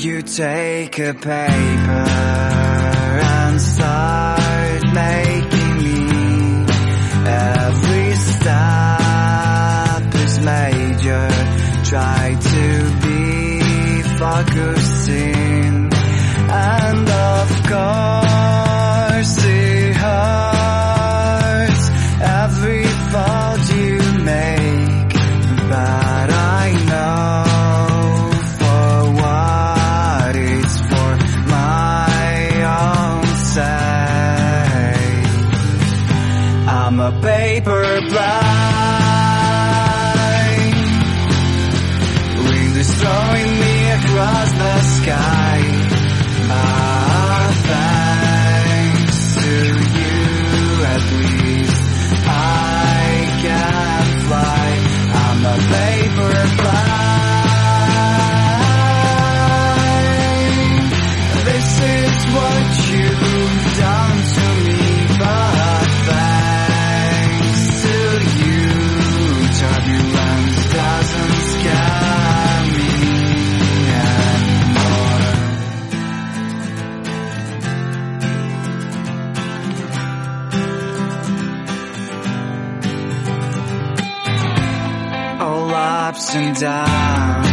You take a paper and start making me. Every step is major. Try to be focusing, and of course paper blind. Wind is throwing me across the sky. Ah, thanks to you, at least I can fly. I'm a paper blind. Ups and downs,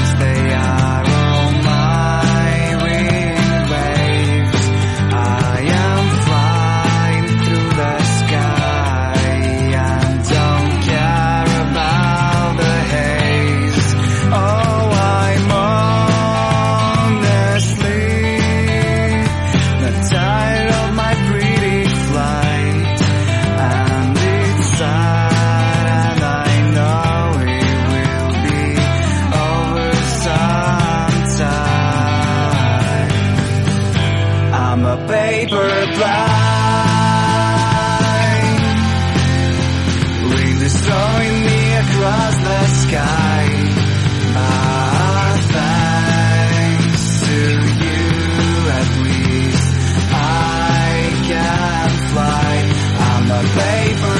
paper blind. wind is throwing me across the sky. Ah, thanks to you, at least I can fly. I'm a paper.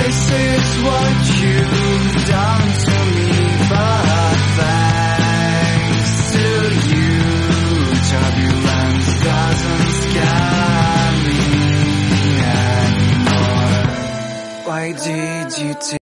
This is what you've done to me. 滴滴滴。